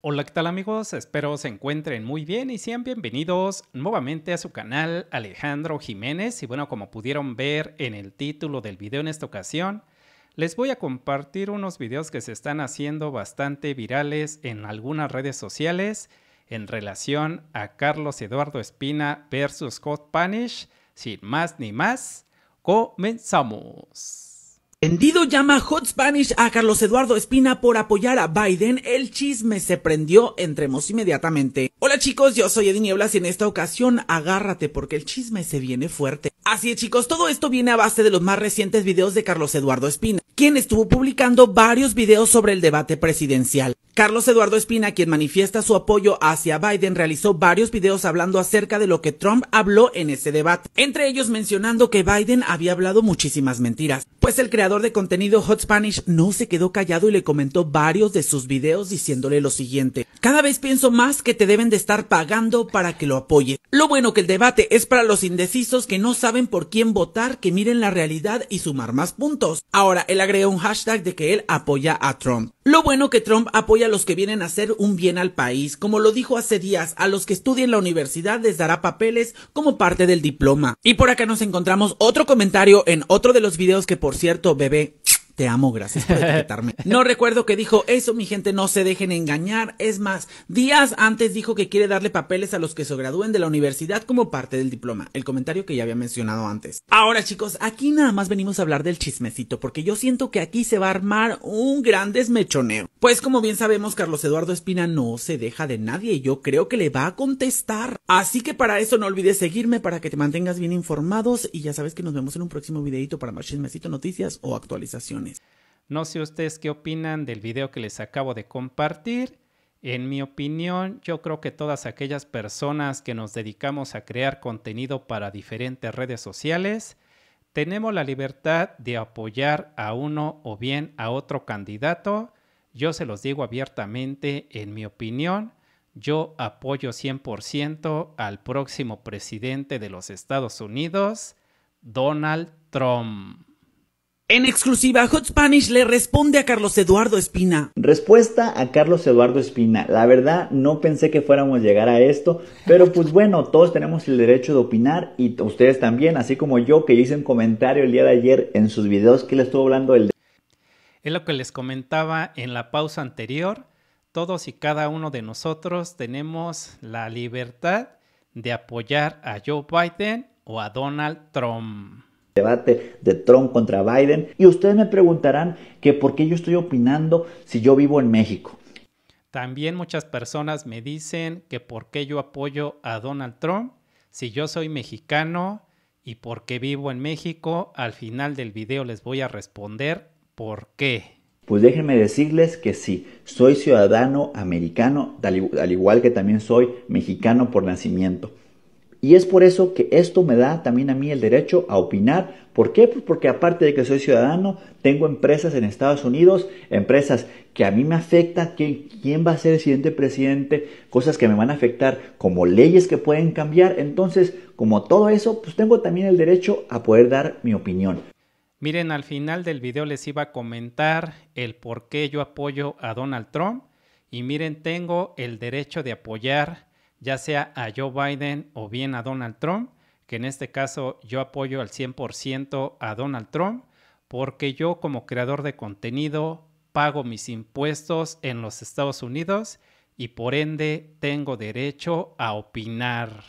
Hola, ¿qué tal amigos? Espero se encuentren muy bien y sean bienvenidos nuevamente a su canal Alejandro Jiménez. Y bueno, como pudieron ver en el título del video en esta ocasión, les voy a compartir unos videos que se están haciendo bastante virales en algunas redes sociales en relación a Carlos Eduardo Espina versus Scott Panish. Sin más ni más, comenzamos. Vendido llama Hot Spanish a Carlos Eduardo Espina por apoyar a Biden. El chisme se prendió, entremos inmediatamente. Hola chicos, yo soy Eddie Nieblas y en esta ocasión agárrate porque el chisme se viene fuerte. Así es chicos, todo esto viene a base de los más recientes videos de Carlos Eduardo Espina, quien estuvo publicando varios videos sobre el debate presidencial. Carlos Eduardo Espina, quien manifiesta su apoyo hacia Biden, realizó varios videos hablando acerca de lo que Trump habló en ese debate, entre ellos mencionando que Biden había hablado muchísimas mentiras, pues el creador de contenido Hot Spanish no se quedó callado y le comentó varios de sus videos diciéndole lo siguiente, cada vez pienso más que te deben de estar pagando para que lo apoyes. Lo bueno que el debate es para los indecisos que no saben por quién votar, que miren la realidad y sumar más puntos. Ahora, él agregó un hashtag de que él apoya a Trump. Lo bueno que Trump apoya a los que vienen a hacer un bien al país, como lo dijo hace días, a los que estudien la universidad les dará papeles como parte del diploma. Y por acá nos encontramos otro comentario en otro de los videos que por cierto, bebé, te amo, gracias por etiquetarme. No recuerdo que dijo eso, mi gente, no se dejen engañar. Es más, días antes dijo que quiere darle papeles a los que se gradúen de la universidad como parte del diploma. El comentario que ya había mencionado antes. Ahora, chicos, aquí nada más venimos a hablar del chismecito, porque yo siento que aquí se va a armar un gran desmechoneo. Pues como bien sabemos, Carlos Eduardo Espina no se deja de nadie y yo creo que le va a contestar. Así que para eso no olvides seguirme para que te mantengas bien informados y ya sabes que nos vemos en un próximo videito para más chismecito, noticias o actualizaciones. No sé ustedes qué opinan del video que les acabo de compartir. En mi opinión, yo creo que todas aquellas personas que nos dedicamos a crear contenido para diferentes redes sociales, tenemos la libertad de apoyar a uno o bien a otro candidato. Yo se los digo abiertamente, en mi opinión, yo apoyo 100% al próximo presidente de los Estados Unidos, Donald Trump. En exclusiva, Hot Spanish le responde a Carlos Eduardo Espina. Respuesta a Carlos Eduardo Espina. La verdad, no pensé que fuéramos a llegar a esto, pero pues bueno, todos tenemos el derecho de opinar y ustedes también, así como yo que hice un comentario el día de ayer en sus videos que le estuvo hablando del... Es lo que les comentaba en la pausa anterior. Todos y cada uno de nosotros tenemos la libertad de apoyar a Joe Biden o a Donald Trump debate de Trump contra Biden y ustedes me preguntarán que por qué yo estoy opinando si yo vivo en México. También muchas personas me dicen que por qué yo apoyo a Donald Trump si yo soy mexicano y por qué vivo en México. Al final del video les voy a responder por qué. Pues déjenme decirles que sí, soy ciudadano americano, al igual que también soy mexicano por nacimiento. Y es por eso que esto me da también a mí el derecho a opinar. ¿Por qué? Pues porque aparte de que soy ciudadano, tengo empresas en Estados Unidos, empresas que a mí me afectan, quién, quién va a ser el siguiente presidente, cosas que me van a afectar, como leyes que pueden cambiar. Entonces, como todo eso, pues tengo también el derecho a poder dar mi opinión. Miren, al final del video les iba a comentar el por qué yo apoyo a Donald Trump. Y miren, tengo el derecho de apoyar ya sea a Joe Biden o bien a Donald Trump, que en este caso yo apoyo al 100% a Donald Trump, porque yo como creador de contenido pago mis impuestos en los Estados Unidos y por ende tengo derecho a opinar.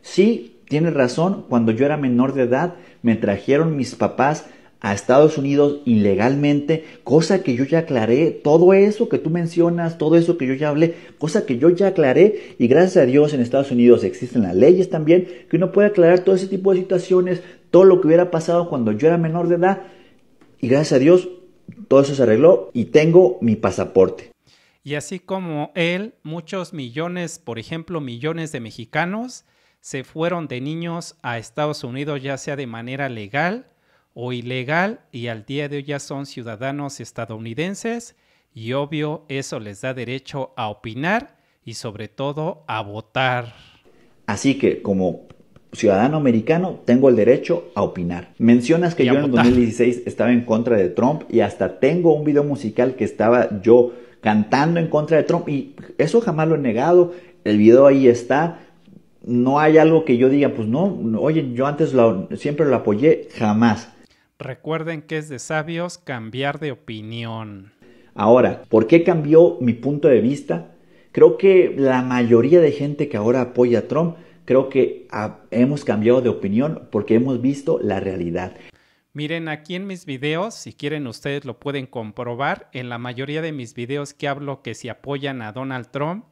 Sí, tienes razón, cuando yo era menor de edad me trajeron mis papás a Estados Unidos ilegalmente, cosa que yo ya aclaré, todo eso que tú mencionas, todo eso que yo ya hablé, cosa que yo ya aclaré y gracias a Dios en Estados Unidos existen las leyes también que uno puede aclarar todo ese tipo de situaciones, todo lo que hubiera pasado cuando yo era menor de edad y gracias a Dios todo eso se arregló y tengo mi pasaporte. Y así como él, muchos millones, por ejemplo, millones de mexicanos se fueron de niños a Estados Unidos ya sea de manera legal o ilegal y al día de hoy ya son ciudadanos estadounidenses y obvio eso les da derecho a opinar y sobre todo a votar. Así que como ciudadano americano tengo el derecho a opinar. Mencionas que yo en 2016 estaba en contra de Trump y hasta tengo un video musical que estaba yo cantando en contra de Trump y eso jamás lo he negado. El video ahí está. No hay algo que yo diga, pues no, oye, yo antes lo, siempre lo apoyé, jamás. Recuerden que es de sabios cambiar de opinión. Ahora, ¿por qué cambió mi punto de vista? Creo que la mayoría de gente que ahora apoya a Trump, creo que hemos cambiado de opinión porque hemos visto la realidad. Miren, aquí en mis videos, si quieren ustedes lo pueden comprobar, en la mayoría de mis videos que hablo que si apoyan a Donald Trump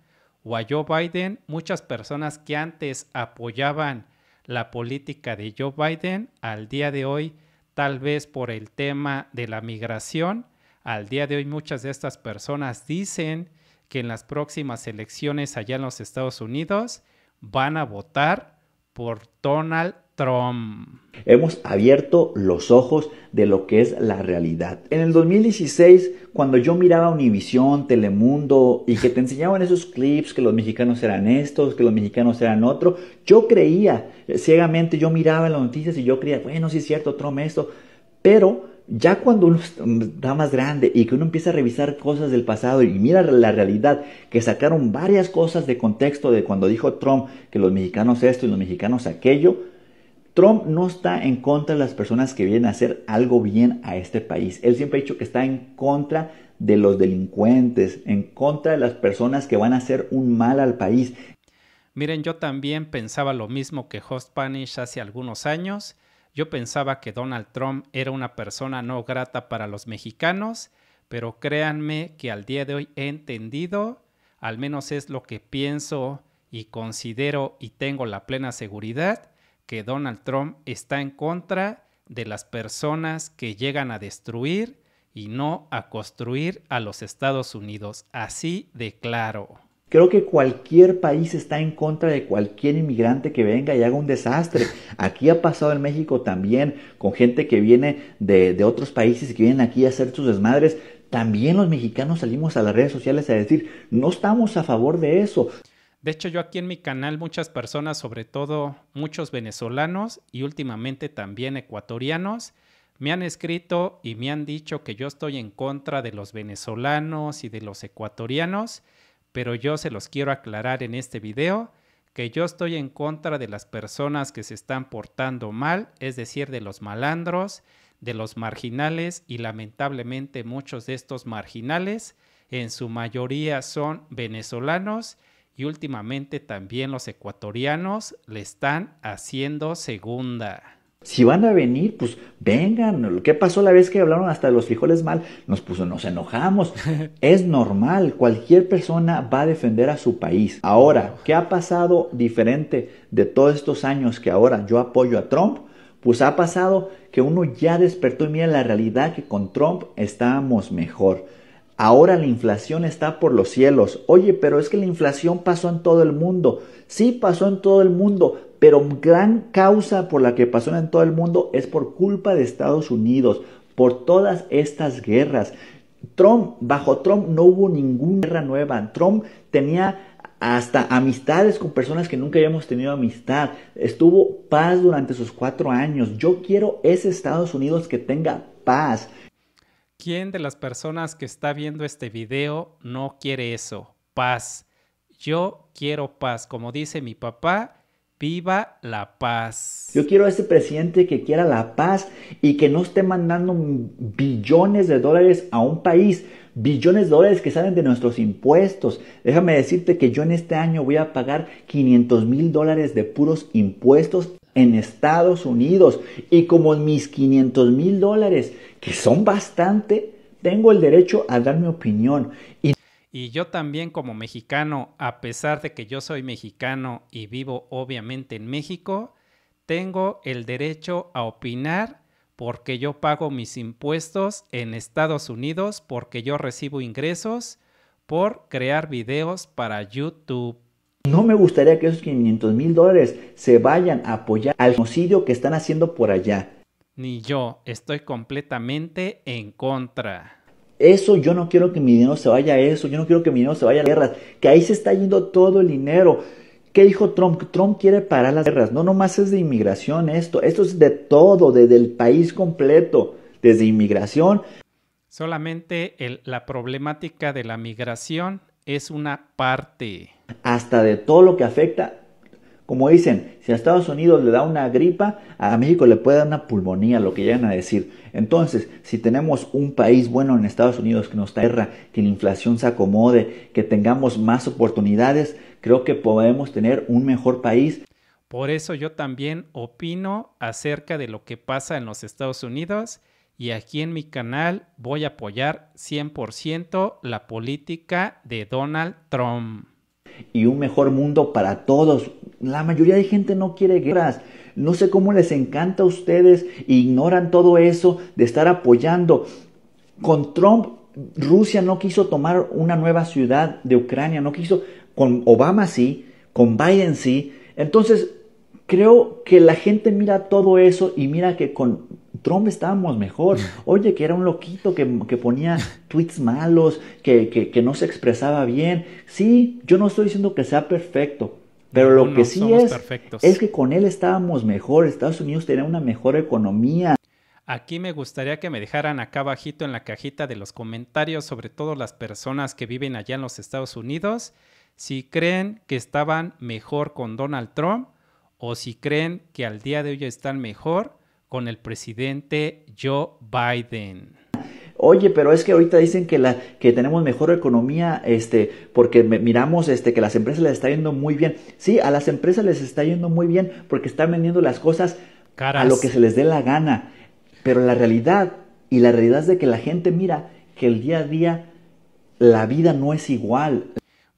o a Joe Biden, muchas personas que antes apoyaban la política de Joe Biden, al día de hoy, tal vez por el tema de la migración, al día de hoy muchas de estas personas dicen que en las próximas elecciones allá en los Estados Unidos van a votar por Donald Trump. Hemos abierto los ojos de lo que es la realidad. En el 2016, cuando yo miraba Univisión, Telemundo y que te enseñaban esos clips que los mexicanos eran estos, que los mexicanos eran otro, yo creía ciegamente, yo miraba las noticias y yo creía, bueno, sí es cierto, Trump esto, pero ya cuando uno está más grande y que uno empieza a revisar cosas del pasado y mira la realidad, que sacaron varias cosas de contexto de cuando dijo Trump que los mexicanos esto y los mexicanos aquello, Trump no está en contra de las personas que vienen a hacer algo bien a este país. Él siempre ha dicho que está en contra de los delincuentes, en contra de las personas que van a hacer un mal al país. Miren, yo también pensaba lo mismo que Host Spanish hace algunos años yo pensaba que Donald Trump era una persona no grata para los mexicanos, pero créanme que al día de hoy he entendido, al menos es lo que pienso y considero y tengo la plena seguridad, que Donald Trump está en contra de las personas que llegan a destruir y no a construir a los Estados Unidos. Así de claro. Creo que cualquier país está en contra de cualquier inmigrante que venga y haga un desastre. Aquí ha pasado en México también, con gente que viene de, otros países y que vienen aquí a hacer sus desmadres. También los mexicanos salimos a las redes sociales a decir, no estamos a favor de eso. De hecho, yo aquí en mi canal muchas personas, sobre todo muchos venezolanos y últimamente también ecuatorianos, me han escrito y me han dicho que yo estoy en contra de los venezolanos y de los ecuatorianos pero yo se los quiero aclarar en este video que yo estoy en contra de las personas que se están portando mal, es decir, de los malandros, de los marginales y lamentablemente muchos de estos marginales en su mayoría son venezolanos y últimamente también los ecuatorianos le están haciendo segunda. Si van a venir, pues vengan. ¿Qué pasó la vez que hablaron hasta de los frijoles mal? Nos puso, nos enojamos. es normal, cualquier persona va a defender a su país. Ahora, ¿qué ha pasado diferente de todos estos años que ahora yo apoyo a Trump? Pues ha pasado que uno ya despertó y mira la realidad que con Trump estábamos mejor. Ahora la inflación está por los cielos. Oye, pero es que la inflación pasó en todo el mundo. Sí pasó en todo el mundo, pero gran causa por la que pasó en todo el mundo es por culpa de Estados Unidos, por todas estas guerras. Trump, bajo Trump no hubo ninguna guerra nueva. Trump tenía hasta amistades con personas que nunca habíamos tenido amistad. Estuvo paz durante sus cuatro años. Yo quiero ese Estados Unidos que tenga paz. ¿Quién de las personas que está viendo este video no quiere eso? Paz. Yo quiero paz. Como dice mi papá, Viva la paz. Yo quiero a ese presidente que quiera la paz y que no esté mandando billones de dólares a un país, billones de dólares que salen de nuestros impuestos. Déjame decirte que yo en este año voy a pagar 500 mil dólares de puros impuestos en Estados Unidos. Y como mis 500 mil dólares, que son bastante, tengo el derecho a dar mi opinión. Y y yo también como mexicano, a pesar de que yo soy mexicano y vivo obviamente en México, tengo el derecho a opinar porque yo pago mis impuestos en Estados Unidos, porque yo recibo ingresos por crear videos para YouTube. No me gustaría que esos 500 mil dólares se vayan a apoyar al genocidio que están haciendo por allá. Ni yo, estoy completamente en contra. Eso yo no quiero que mi dinero se vaya a eso, yo no quiero que mi dinero se vaya a guerras, que ahí se está yendo todo el dinero. ¿Qué dijo Trump? Trump quiere parar las guerras. No nomás es de inmigración esto, esto es de todo, desde el país completo, desde inmigración. Solamente la problemática de la migración es una parte. Hasta de todo lo que afecta, como dicen, si a Estados Unidos le da una gripa, a México le puede dar una pulmonía, lo que llegan a decir. Entonces, si tenemos un país bueno en Estados Unidos que nos guerra, que la inflación se acomode, que tengamos más oportunidades, creo que podemos tener un mejor país. Por eso yo también opino acerca de lo que pasa en los Estados Unidos y aquí en mi canal voy a apoyar 100% la política de Donald Trump. Y un mejor mundo para todos. La mayoría de gente no quiere guerras. No sé cómo les encanta a ustedes. Ignoran todo eso de estar apoyando. Con Trump, Rusia no quiso tomar una nueva ciudad de Ucrania. No quiso. Con Obama sí. Con Biden sí. Entonces, creo que la gente mira todo eso y mira que con Trump estábamos mejor. Oye, que era un loquito que, ponía tweets malos, que, que, no se expresaba bien. Sí, yo no estoy diciendo que sea perfecto, pero lo que sí es, es que con él estábamos mejor. Estados Unidos tenía una mejor economía. Aquí me gustaría que me dejaran acá abajito en la cajita de los comentarios, sobre todo las personas que viven allá en los Estados Unidos, si creen que estaban mejor con Donald Trump o si creen que al día de hoy están mejor con el presidente Joe Biden. Oye, pero es que ahorita dicen que la que tenemos mejor economía, este, porque miramos este que las empresas les está yendo muy bien. Sí, a las empresas les está yendo muy bien porque están vendiendo las cosas a lo que se les dé la gana. Pero la realidad y la realidad es de que la gente mira que el día a día la vida no es igual.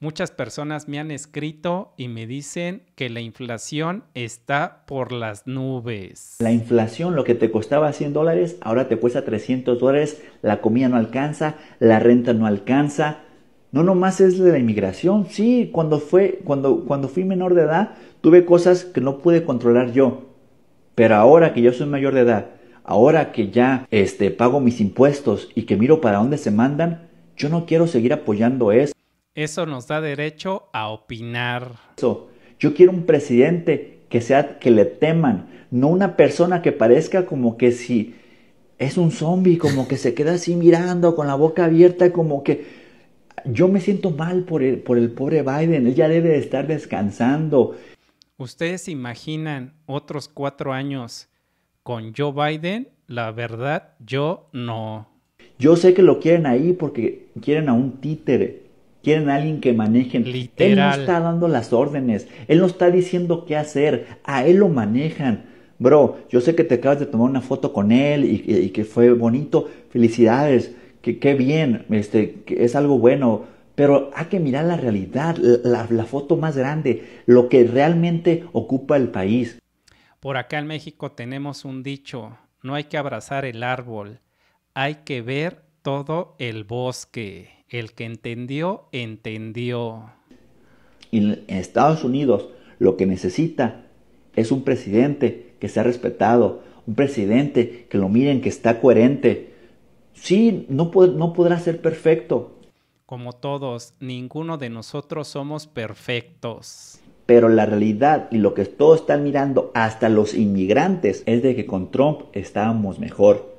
Muchas personas me han escrito y me dicen que la inflación está por las nubes. La inflación, lo que te costaba 100 dólares, ahora te cuesta 300 dólares, la comida no alcanza, la renta no alcanza. No nomás es de la inmigración, sí, cuando, fue, cuando, cuando fui menor de edad tuve cosas que no pude controlar yo. Pero ahora que yo soy mayor de edad, ahora que ya este, pago mis impuestos y que miro para dónde se mandan, yo no quiero seguir apoyando eso. Eso nos da derecho a opinar. Yo quiero un presidente que sea que le teman, no una persona que parezca como que si es un zombie, como que se queda así mirando con la boca abierta, como que yo me siento mal por el, por el pobre Biden, él ya debe de estar descansando. ¿Ustedes imaginan otros cuatro años con Joe Biden? La verdad, yo no. Yo sé que lo quieren ahí porque quieren a un títere, quieren a alguien que maneje. Él no está dando las órdenes, él no está diciendo qué hacer, a él lo manejan. Bro, yo sé que te acabas de tomar una foto con él y, que fue bonito, felicidades, que qué bien, este, que es algo bueno, pero hay que mirar la realidad, la, la foto más grande, lo que realmente ocupa el país. Por acá en México tenemos un dicho, no hay que abrazar el árbol, hay que ver todo el bosque. El que entendió, entendió. Y en Estados Unidos lo que necesita es un presidente que sea respetado, un presidente que lo miren, que está coherente. Sí, no, no podrá ser perfecto. Como todos, ninguno de nosotros somos perfectos. Pero la realidad y lo que todos están mirando, hasta los inmigrantes, es de que con Trump estábamos mejor.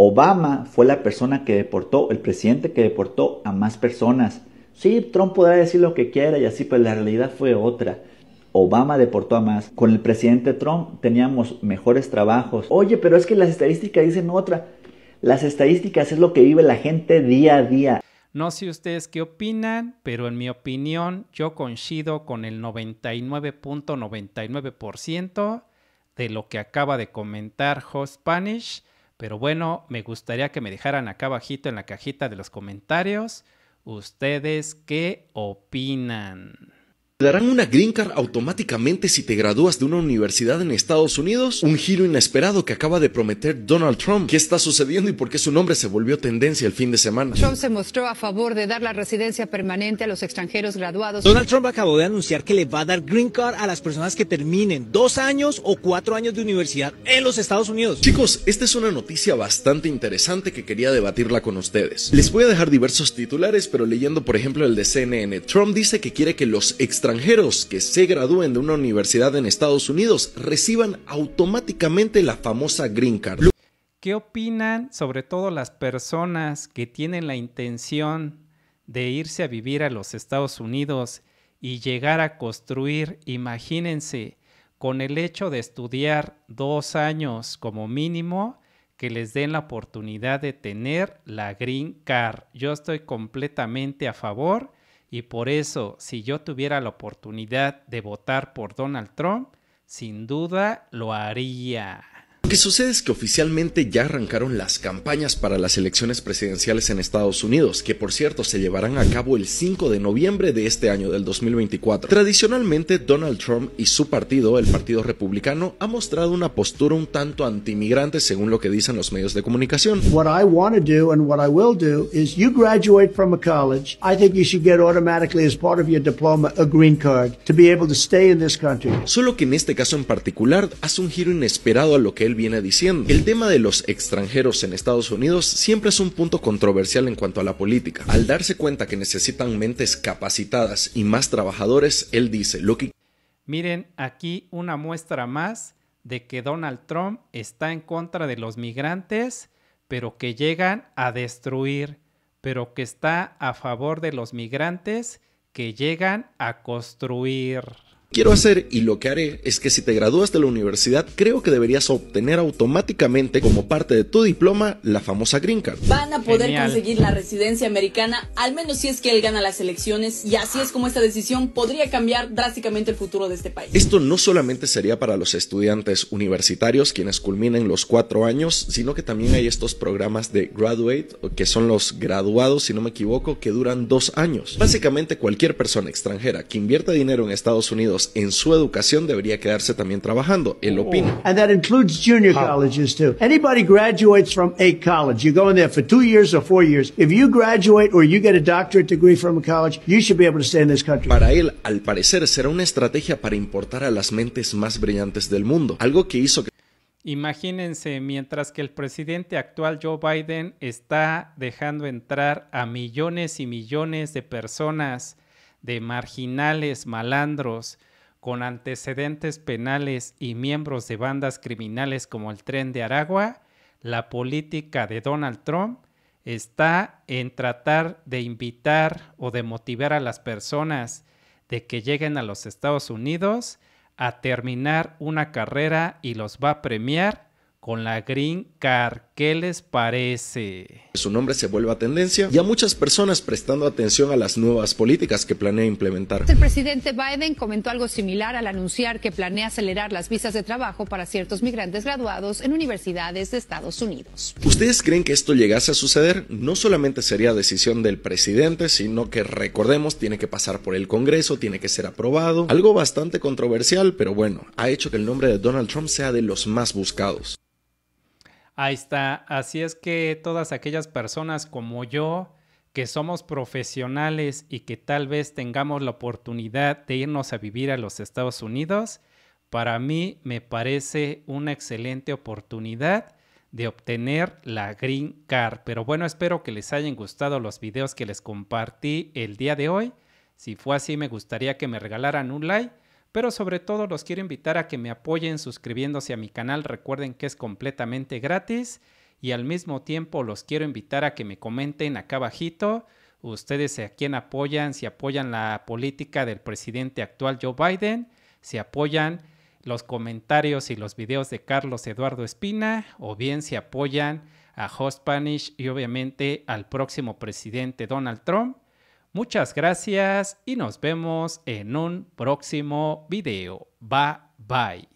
Obama fue la persona que deportó, el presidente que deportó a más personas. Sí, Trump podrá decir lo que quiera y así, pero la realidad fue otra. Obama deportó a más. Con el presidente Trump teníamos mejores trabajos. Oye, pero es que las estadísticas dicen otra. Las estadísticas es lo que vive la gente día a día. No sé ustedes qué opinan, pero en mi opinión yo coincido con el 99.99% de lo que acaba de comentar Host Spanish pero bueno, me gustaría que me dejaran acá abajito en la cajita de los comentarios ustedes qué opinan. ¿Te darán una green card automáticamente si te gradúas de una universidad en Estados Unidos? Un giro inesperado que acaba de prometer Donald Trump. ¿Qué está sucediendo y por qué su nombre se volvió tendencia el fin de semana? Trump se mostró a favor de dar la residencia permanente a los extranjeros graduados. Donald Trump acabó de anunciar que le va a dar green card a las personas que terminen dos años o cuatro años de universidad en los Estados Unidos. Chicos, esta es una noticia bastante interesante que quería debatirla con ustedes. Les voy a dejar diversos titulares, pero leyendo por ejemplo el de CNN, Trump dice que quiere que los extranjeros extranjeros que se gradúen de una universidad en Estados Unidos reciban automáticamente la famosa Green Card. ¿qué opinan sobre todo las personas que tienen la intención de irse a vivir a los Estados Unidos y llegar a construir, imagínense, con el hecho de estudiar dos años como mínimo, que les den la oportunidad de tener la Green Card. Yo estoy completamente a favor y por eso, si yo tuviera la oportunidad de votar por Donald Trump, sin duda lo haría. Lo que sucede es que oficialmente ya arrancaron las campañas para las elecciones presidenciales en Estados Unidos, que por cierto se llevarán a cabo el 5 de noviembre de este año del 2024. Tradicionalmente, Donald Trump y su partido, el Partido Republicano, ha mostrado una postura un tanto antimigrante según lo que dicen los medios de comunicación. What I want to do and what I will do is you graduate from a college, I think you should get automatically as part of your diploma a green card to be able to stay in this country. Solo que en este caso en particular hace un giro inesperado a lo que él viene diciendo. El tema de los extranjeros en Estados Unidos siempre es un punto controversial en cuanto a la política. Al darse cuenta que necesitan mentes capacitadas y más trabajadores, él dice lo que... Miren, aquí una muestra más de que Donald Trump está en contra de los migrantes, pero que llegan a destruir, pero que está a favor de los migrantes que llegan a construir quiero hacer y lo que haré es que si te gradúas de la universidad, creo que deberías obtener automáticamente como parte de tu diploma la famosa Green Card. Van a poder conseguir la residencia americana, al menos si es que él gana las elecciones, y así es como esta decisión podría cambiar drásticamente el futuro de este país. Esto no solamente sería para los estudiantes universitarios quienes culminen los cuatro años, sino que también hay estos programas de graduate, que son los graduados, si no me equivoco, que duran dos años. Básicamente cualquier persona extranjera que invierta dinero en Estados Unidos en su educación debería quedarse también trabajando. Él opina. And that includes junior colleges too. Anybody graduates from a college, you go in there for two years or four years. If you graduate or you get a doctorate degree from a college, you should be able to stay in this country. Para él, al parecer, será una estrategia para importar a las mentes más brillantes del mundo. Algo que hizo que Imagínense, mientras que el presidente actual Joe Biden está dejando entrar a millones y millones de personas, de marginales, malandros, con antecedentes penales y miembros de bandas criminales como el Tren de Aragua, la política de Donald Trump está en tratar de invitar o de motivar a las personas de que lleguen a los Estados Unidos a terminar una carrera y los va a premiar con la Green Card. ¿Qué les parece? Su nombre se vuelva tendencia y a muchas personas prestando atención a las nuevas políticas que planea implementar. El presidente Biden comentó algo similar al anunciar que planea acelerar las visas de trabajo para ciertos migrantes graduados en universidades de Estados Unidos. ¿Ustedes creen que esto llegase a suceder? No solamente sería decisión del presidente, sino que recordemos tiene que pasar por el Congreso, tiene que ser aprobado. Algo bastante controversial, pero bueno, ha hecho que el nombre de Donald Trump sea de los más buscados. Ahí está. Así es que todas aquellas personas como yo, que somos profesionales y que tal vez tengamos la oportunidad de irnos a vivir a los Estados Unidos, para mí me parece una excelente oportunidad de obtener la Green Card. Pero bueno, espero que les hayan gustado los videos que les compartí el día de hoy. Si fue así, me gustaría que me regalaran un like pero sobre todo los quiero invitar a que me apoyen suscribiéndose a mi canal. Recuerden que es completamente gratis y al mismo tiempo los quiero invitar a que me comenten acá abajito ustedes a quién apoyan, si apoyan la política del presidente actual Joe Biden, si apoyan los comentarios y los videos de Carlos Eduardo Espina o bien si apoyan a Host Spanish y obviamente al próximo presidente Donald Trump. Muchas gracias y nos vemos en un próximo video. Bye bye.